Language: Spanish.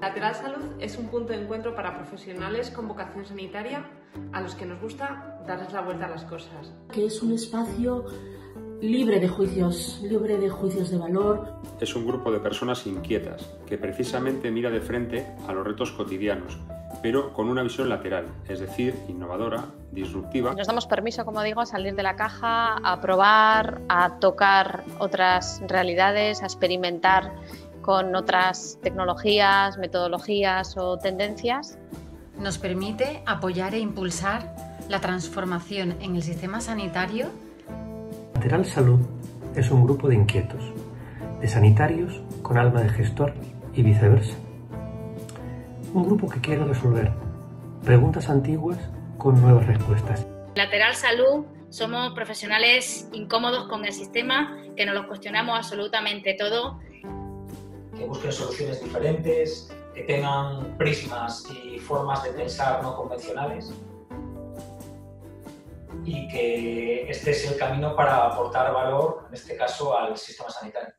Lateral Salud es un punto de encuentro para profesionales con vocación sanitaria a los que nos gusta darles la vuelta a las cosas. Que es un espacio libre de juicios, libre de juicios de valor. Es un grupo de personas inquietas que precisamente mira de frente a los retos cotidianos, pero con una visión lateral, es decir, innovadora, disruptiva. Nos damos permiso, como digo, a salir de la caja, a probar, a tocar otras realidades, a experimentar con otras tecnologías, metodologías o tendencias. Nos permite apoyar e impulsar la transformación en el sistema sanitario. Lateral Salud es un grupo de inquietos, de sanitarios con alma de gestor y viceversa. Un grupo que quiere resolver preguntas antiguas con nuevas respuestas. Lateral Salud somos profesionales incómodos con el sistema, que nos lo cuestionamos absolutamente todo busquen soluciones diferentes, que tengan prismas y formas de pensar no convencionales y que este es el camino para aportar valor, en este caso, al sistema sanitario.